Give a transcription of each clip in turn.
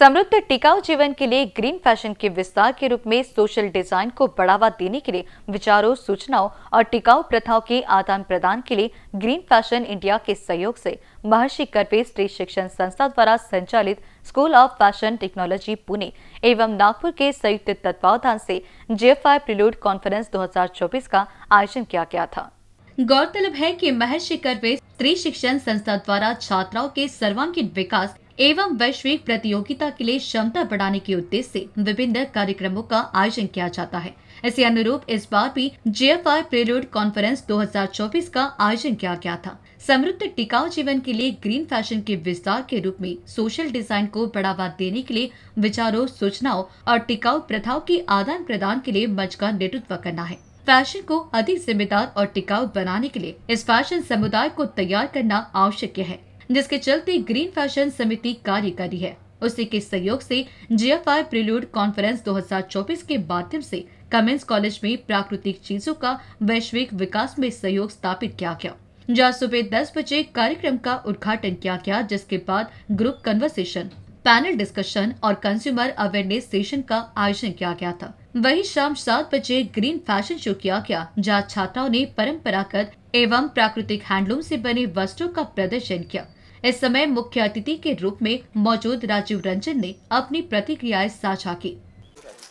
समृद्ध टिकाऊ जीवन के लिए ग्रीन फ़ैशन के विस्तार के रूप में सोशल डिज़ाइन को बढ़ावा देने के लिए विचारों, सूचनाओं और टिकाऊ प्रथाओं के आदान प्रदान के लिए ग्रीन फ़ैशन इंडिया के सहयोग से महर्षि कर्वे स्त्री शिक्षण संस्था द्वारा संचालित school of fashion technology Pune एवं नागपुर के संयुक्त तत्वावधान से जेएफआई प्रिलूड कॉन्फ्रेंस 2024 का आयोजन किया गया था। गौरतलब है कि महर्षि कर्वे स्त्री शिक्षण संस्था द्वारा छात्राओं के सर्वांगीण विकास एवं वैश्विक प्रतियोगिता के लिए क्षमता बढ़ाने के उद्देश्य से विभिन्न कार्यक्रमों का आयोजन किया जाता है। इसी अनुरूप इस बार भी जेएफआई प्रेरूड कॉन्फ्रेंस 2024 का आयोजन किया गया था। समृद्ध टिकाऊ जीवन के लिए ग्रीन फ़ैशन के विस्तार के रूप में सोशल डिज़ाइन को बढ़ावा देने के लिए विचारों, सूचनाओं और टिकाऊ प्रथाओं के आदान प्रदान के लिए मंच का नेतृत्व करना है। फ़ैशन को अधिक जिम्मेदार और टिकाऊ बनाने के लिए इस फ़ैशन समुदाय को तैयार करना आवश्यक है। जिसके चलते ग्रीन फ़ैशन समिति कार्य कर रही है। उसी के सहयोग से जीएफआई प्रिल्यूड कॉन्फ्रेंस 2024 के माध्यम से कमेंस कॉलेज में प्राकृतिक चीज़ों का वैश्विक विकास में सहयोग स्थापित किया गया। जहाँ सुबह 10 बजे कार्यक्रम का उद्घाटन किया गया, जिसके बाद ग्रुप कन्वर्सेशन पैनल डिस्कशन और कंज्यूमर अवेयरनेस सेशन का आयोजन किया गया था। वही शाम सात बजे ग्रीन फ़ैशन शो किया गया, जहाँ छात्राओं ने परंपरागत एवं प्राकृतिक हैंडलूम से बने वस्त्रों का प्रदर्शन किया। इस समय मुख्य अतिथि के रूप में मौजूद राजीव रंजन ने अपनी प्रतिक्रियाएँ साझा की।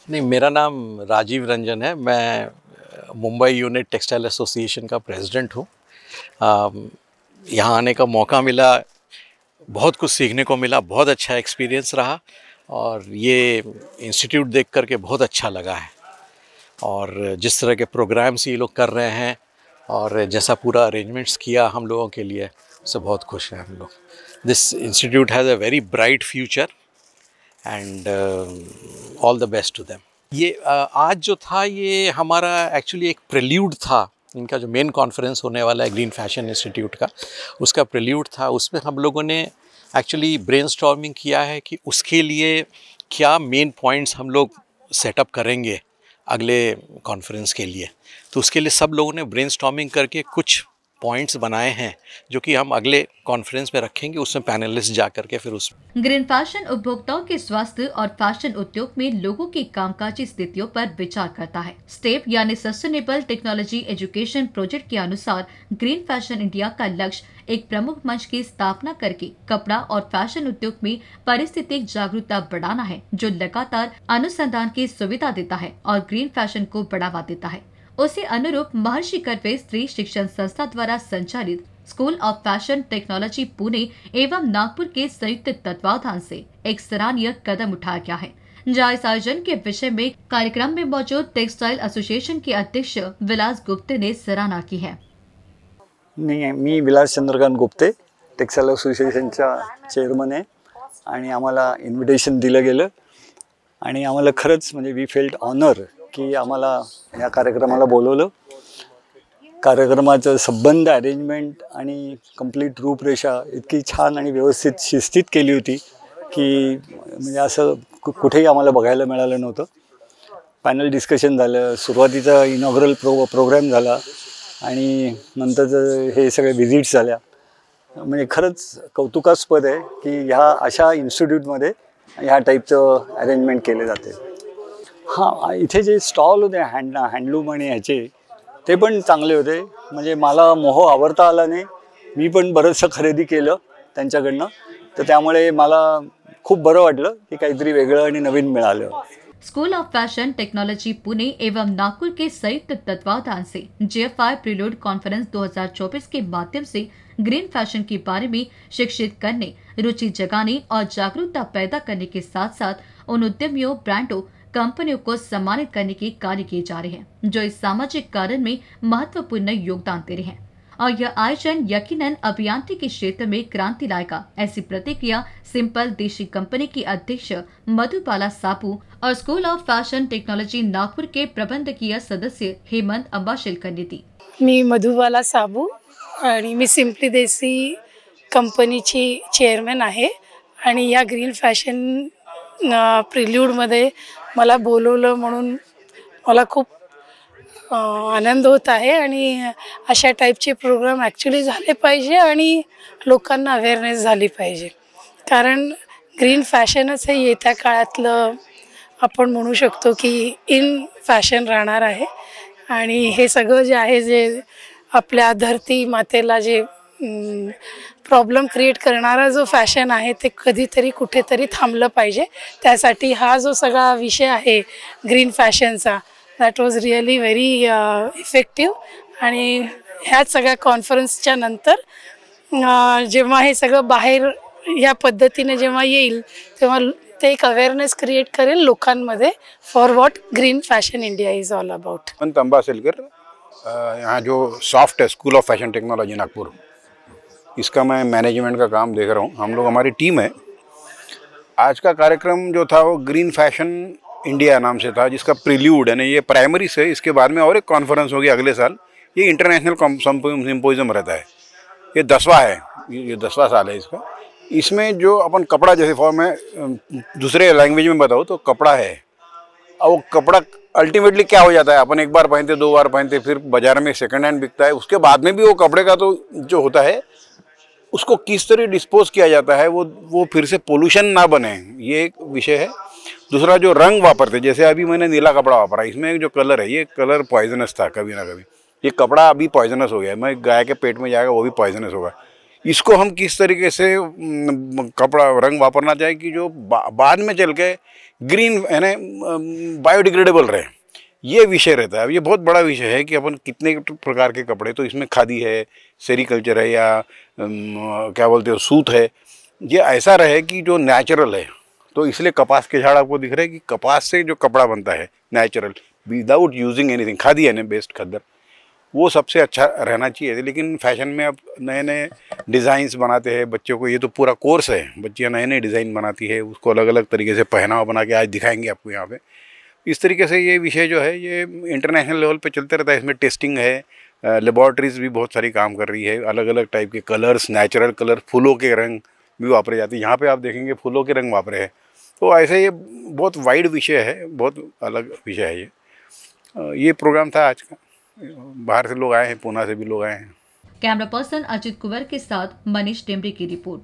नहीं, मेरा नाम राजीव रंजन है। मैं मुंबई यूनिट टेक्सटाइल एसोसिएशन का प्रेसिडेंट हूँ। यहाँ आने का मौका मिला, बहुत कुछ सीखने को मिला, बहुत अच्छा एक्सपीरियंस रहा और ये इंस्टीट्यूट देख करके बहुत अच्छा लगा है। और जिस तरह के प्रोग्राम्स ये लोग कर रहे हैं और जैसा पूरा अरेंजमेंट्स किया हम लोगों के लिए उससे बहुत खुश हैं हम लोग। This institute has a very bright future and all the best to them ये uh, आज जो था ये हमारा एक्चुअली एक प्रिल्यूड था। इनका जो मेन कॉन्फ्रेंस होने वाला है ग्रीन फ़ैशन इंस्टीट्यूट का उसका प्रिल्यूड था। उसमें हम लोगों ने एक्चुअली ब्रेन किया है कि उसके लिए क्या मेन पॉइंट्स हम लोग सेटअप करेंगे अगले कॉन्फ्रेंस के लिए। तो उसके लिए सब लोगों ने ब्रेन करके कुछ पॉइंट्स बनाए हैं, जो कि हम अगले कॉन्फ्रेंस में रखेंगे, उसमें पैनलिस्ट जा करके फिर उस ग्रीन फ़ैशन उपभोक्ताओं के स्वास्थ्य और फ़ैशन उद्योग में लोगों की कामकाजी स्थितियों पर विचार करता है। स्टेप यानी सस्टेनेबल टेक्नोलॉजी एजुकेशन प्रोजेक्ट के अनुसार ग्रीन फ़ैशन इंडिया का लक्ष्य एक प्रमुख मंच की स्थापना करके कपड़ा और फ़ैशन उद्योग में परिस्थितिक जागरूकता बढ़ाना है, जो लगातार अनुसंधान की सुविधा देता है और ग्रीन फ़ैशन को बढ़ावा देता है। उसी अनुरूप महर्षि कर्वे स्त्री शिक्षण संस्था द्वारा संचालित school of fashion technology Pune एवं नागपुर के संयुक्त तत्वावधान से एक सराहनीय कदम उठाया गया है, जहाँ इस आयोजन के विषय में कार्यक्रम में मौजूद टेक्सटाइल एसोसिएशन के अध्यक्ष विलास गुप्ते ने सराहना की है। मी विलास चंद्रकांत गुप्ते टेक्सटाईल असोसिएशनचा चेअरमन आहे आणि आम्हाला इन्व्हिटेशन दिलं गेलं. आणि आम्हाला वी फेल्ट ऑनर की आम्हाला या कार्यक्रमाला बोलवलं. कार्यक्रमाचं संबंध अरेंजमेंट आणि कंप्लीट रूपरेषा इतकी छान आणि व्यवस्थित शिस्तीत केली होती की म्हणजे असं कुठेही आम्हाला बघायला मिळालं नव्हतं. पॅनल डिस्कशन झालं सुरुवातीचा इनॉग्रल प्रो प्रोग्रॅम झाला आणि नंतरचं हे सगळे व्हिजिट्स झाल्या. म्हणजे खरंच कौतुकास्पद आहे की ह्या अशा इन्स्टिट्यूटमध्ये ह्या टाईपचं अरेंजमेंट केले जाते. हां इथे जे स्टॉल होते हँड हँडलूम आणि ह्याचे ते पण चांगले होते. म्हणजे मला मोह आवडता आला नाही. मी पण बरंचसं खरेदी केलं त्यांच्याकडनं. तर त्यामुळे मला खूप बरं वाटलं की काहीतरी वेगळं आणि नवीन मिळालं. School of fashion technology Pune एवं नागपुर के संयुक्त तत्वावधान से जेएफआई प्रिलोड कॉन्फ्रेंस 2024 के माध्यम से ग्रीन फैशन के बारे में शिक्षित करने रुचि जगाने और जागरूकता पैदा करने के साथ साथ उन उद्यमियों ब्रांडों कंपनियों को सम्मानित करने के कार्य किए जा रहे हैं, जो इस सामाजिक कारण में महत्वपूर्ण योगदान दे रहे हैं। और यह आयोजन यकीनन अभियांत्रिकी क्षेत्र में क्रांति लाएगा, ऐसी प्रतिक्रिया सिंपल देशी कंपनी की अध्यक्ष मधुबाला सापू और school of fashion technology Nagpur के प्रबंधकीय सदस्य हेमंत अंबाशिलकर ने दी। मी मधुबाला साबू आणि मी सिम्पली देसी कंपनीची चेअरमॅन आहे आणि या ग्रीन फॅशन प्रिल्यूडमध्ये मला बोलवलं म्हणून मला खूप आनंद होत आहे आणि अशा टाईपचे प्रोग्राम ॲक्च्युली झाले पाहिजे आणि लोकांना अवेअरनेस झाली पाहिजे. कारण ग्रीन फॅशनच हे येत्या काळातलं आपण म्हणू शकतो की इन फॅशन राहणार आहे. आणि हे सगळं जे आहे जे आपल्या धरती मातेला जे प्रॉब्लेम क्रिएट करणारा जो फॅशन आहे ते कधीतरी कुठेतरी थांबलं पाहिजे. त्यासाठी हा जो सगळा विषय आहे green फॅशनचा that was really very effective आणि ह्याच सगळ्या कॉन्फरन्सच्या नंतर जेव्हा हे सगळं बाहेर ह्या पद्धतीने जेव्हा येईल तेव्हा ते एक अवेअरनेस क्रिएट करेल लोकांमध्ये for what green fashion India is all about पण अम्बासेलकर अ, यहाँ जो सॉफ्ट है school of fashion technology Nagpur. इसका मैं मैनेजमेंट का काम देख रहा हूँ। हम लोग, हमारी टीम है। आज का कार्यक्रम जो था, वो ग्रीन फ़ैशन इंडिया नाम से था, जिसका प्रिल्यूड यानी ये प्राइमरी से, इसके बाद में और एक कॉन्फ्रेंस होगी अगले साल। ये इंटरनेशनल सिम्पोजियम रहता है। ये दसवा है। ये दसवा साल है इसका। इसमें जो अपन कपड़ा जैसे फॉर्म है दूसरे लैंग्वेज में बताओ तो कपड़ा है। और वो कपड़ा अल्टीमेटली क्या हो जाता है? अपन एक बार पहनते, दो बार पहनते, फिर बाज़ार में सेकंड हैंड बिकता है। उसके बाद में भी वो कपड़े का तो जो होता है उसको किस तरह डिस्पोज किया जाता है वो वो फिर से पोल्यूशन ना बने ये एक विषय है। दूसरा जो रंग वापरते जैसे अभी मैंने नीला कपड़ा वापरा इसमें जो कलर है ये कलर पॉइजनस था कभी ना कभी। ये कपड़ा अभी पॉइजनस हो गया मैं गाय के पेट में जाएगा वो भी पॉइजनस होगा। इसको हम किस तरीके से कपड़ा रंग वापरना चाहिए कि जो बा, बाद में चल के ग्रीन यानी बायोडिग्रेडेबल रहे। ये विषय रहता है। अब ये बहुत बड़ा विषय है कि अपन कितने प्रकार के कपड़े तो इसमें खादी है सेरिकल्चर है या क्या बोलते हो, सूत है। ये ऐसा रहे कि जो नेचुरल है तो इसलिए कपास के झाड़ आपको दिख रहे हैं कि कपास से जो कपड़ा बनता है natural without using anything khadi है ना बेस्ट खद्दर वो सबसे अच्छा रहना चाहिए। लेकिन फ़ैशन में अब नए नए डिज़ाइंस बनाते हैं बच्चों को, ये तो पूरा कोर्स है। बच्चियाँ नए नए डिज़ाइन बनाती है, उसको अलग अलग तरीके से पहनावा बना के आज दिखाएँगे आपको यहाँ पे। इस तरीके से ये विषय जो है, ये इंटरनेशनल लेवल पे चलते रहता है। इसमें टेस्टिंग है लेबॉर्ट्रीज भी बहुत सारी काम कर रही है। अलग अलग टाइप के कलर्स नेचुरल कलर फूलों के रंग भी वापरे जाते हैं। यहाँ पे आप देखेंगे फूलों के रंग वापरे हैं। तो ऐसे ये बहुत वाइड विषय है, बहुत अलग विषय है ये। ये प्रोग्राम था आज का। बाहर से लोग आए हैं पूना से भी लोग आए हैं। कैमरा पर्सन अजित कुंवर के साथ मनीष टेमरी की रिपोर्ट।